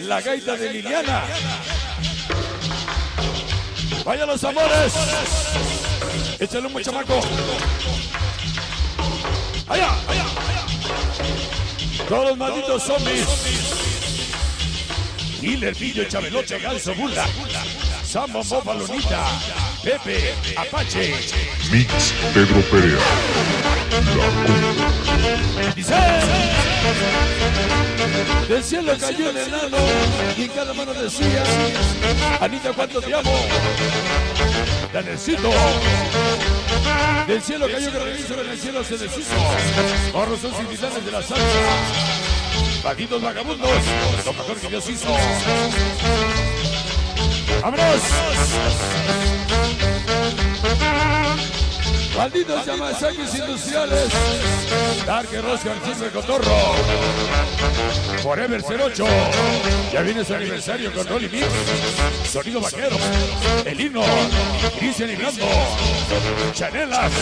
la gaita de Liliana. Vaya los amores. Échale un chamaco. Allá, allá. Todos los malditos zombies. Killer, Pillo, Chabelote, Ganso, Bula. Sambo, Boba, Lunita. Pepe, Apache. Mix Pedro Perea. Dice. Del cielo cayó un enano y en cada mano decía, Anita, cuánto te amo. La necesito. Del cielo cayó granizo, en el cielo se deshizo. Morros son similares de la salsa. Vaguitos vagabundos, lo mejor que Dios hizo. ¡Vámonos! Malditos Yamasakis industriales. Dark Rosca, el cotorro. Forever 08. Ya viene su aniversario con Rolly Mix. Sonido vaquero. El himno. Cristian y Blando. Chanelas.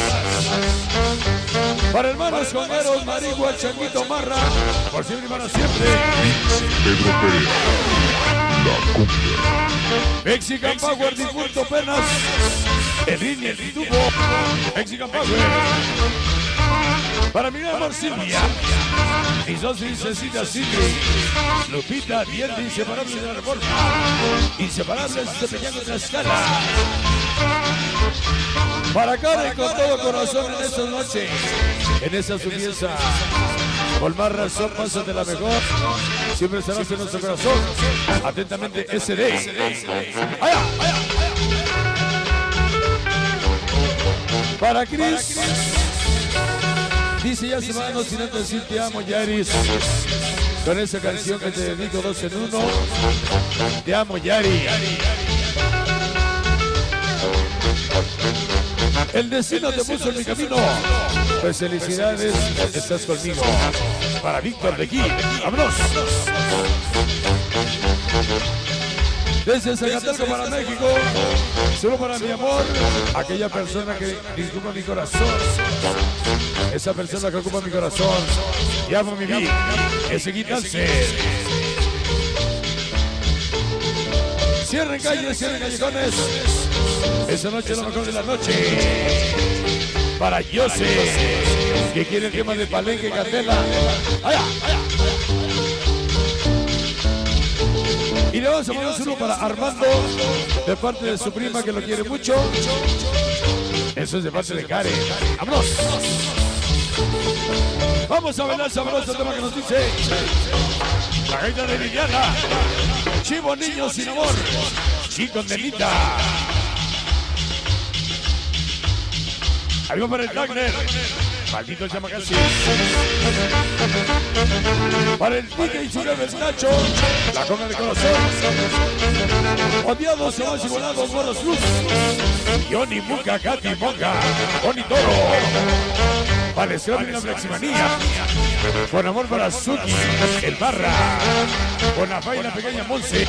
Para hermanos coneros, Marigua, Changuito, Marra. Por siempre y para siempre. La cumbia. Mexican Power, difunto penas. El y el tubo. Mexican Power. Para mi amor Silvia. Mis dos princesitas Silvia. Lupita, Diente, inseparables de la reforma. Inseparables de Peñano Tlaxcala. Para Karen con todo corazón en esta noche. En esa su. Por más razón, pasa de la mejor. Siempre serás en nuestro corazón. Atentamente, SD. ¡Allá! Para Chris. Dice ya se van no sin antes decir te amo, Yaris. Con esa canción que te dedico dos en uno. Te amo, Yari. El destino te puso en mi camino. Pues felicidades, estás conmigo. Para Víctor de aquí. ¡Vámonos! Desde Zacatelco para México, solo para mi amor, aquella persona que disculpa mi corazón, esa persona que ocupa mi corazón, y amo mi vida, ese guitarse. Cierren calles, cierren callejones, esa noche es lo mejor de la noche. Para Jose, que quiere el tema de Palenque Candela. ¡Allá, allá! Y le vamos a mandar un saludo para Armando, de parte de su prima que lo quiere mucho. Eso es de parte de Karen. ¡Vámonos! Vamos a bailar sabroso tema que nos dice la gaita de Liliana. Chivo niño sin amor. Chico Delita. Va para el Wagner. Maldito llama casi. Para el y su del Nacho. La conga de corazón. Odiados se van igualados, moros luz. Johnny Muca, Katy Monga. Oni Toro. Scrum y la Fleximanía. Con amor para Suki, el Barra. Con la la pequeña Monse.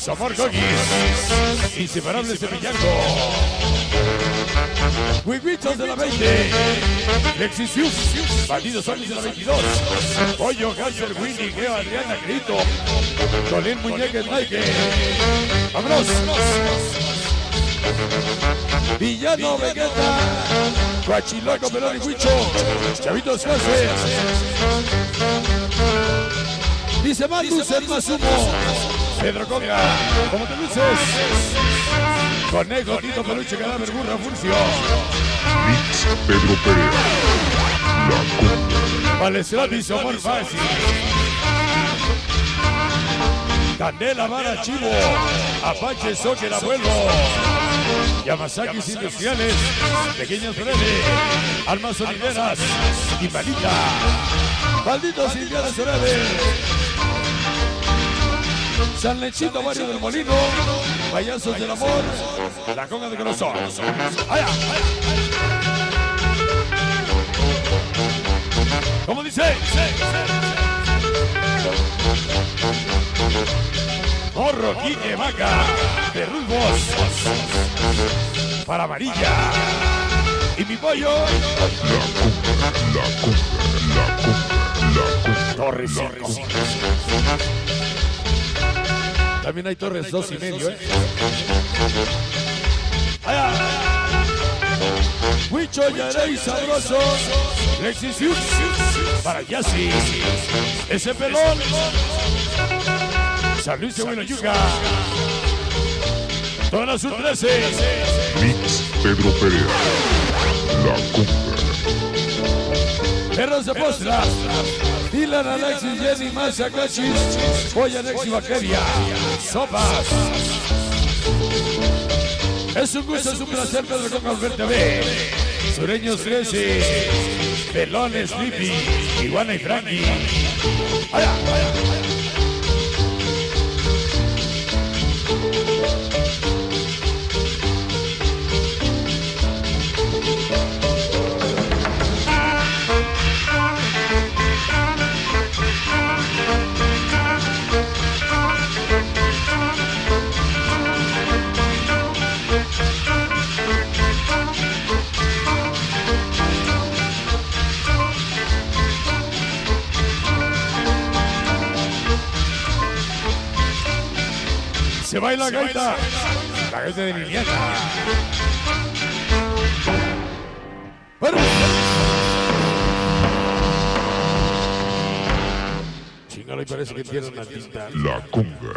Somor Gogis. Inseparables de Villanco. Huiguitos de la 20. Lexisius. Bandidos de la 22. Pollo, Cáncer, Winnie, Geo, Adriana, Grito. Colín, Muñeca, Nike. ¡Vámonos! Villano, Vegeta. Guachiloco, Pelón y Huicho. Chavitos Cáceres. Dice Matus, el más humo. Pedro Conga, ¿cómo te luces? Conejo, Tito, Peluche, Cadáver, Burra, Furcio. Mix Pedro Perea. La. Valenciano, Somor Fácil. Candela, Vara, Chivo. Apache, Soque, el abuelo. Yamasakis Industriales. Pequeños Frede. Almas Oliveras. Timbalita. Malditos Indianos Orales. San Lechito, Barrio del Molino. Payasos del Amor. La Conga de Corazón. ¡Allá! ¿Cómo dice? Morro, Quique, Vaca, de. Para Amarilla. Y mi pollo. La cumbia. La cumbia. La cumbia. Torres Circo. También hay torres dos y medio, ¿eh? Allá. Huicho, Yarey, Sabroso. Lexis. Para Yassi. Ese pelón. San Luis de Buenayuca. Zona Sur 13. Mix Pedro Perea. La cumbia. Perros de Postra. Dylan, Alexis, Jenny, Masa, Cachis. Joya, Alexis, Baqueria. Sopas. Es un gusto, es un placer, Pedro Conga, verte a ver. Sureños 13. Pelones, Lipi. Iguana y Frankie. Allá, allá. Se baila gaita. La gaita de Liliana. Bueno. Chingala, y parece que tiene una tinta. La cumbia.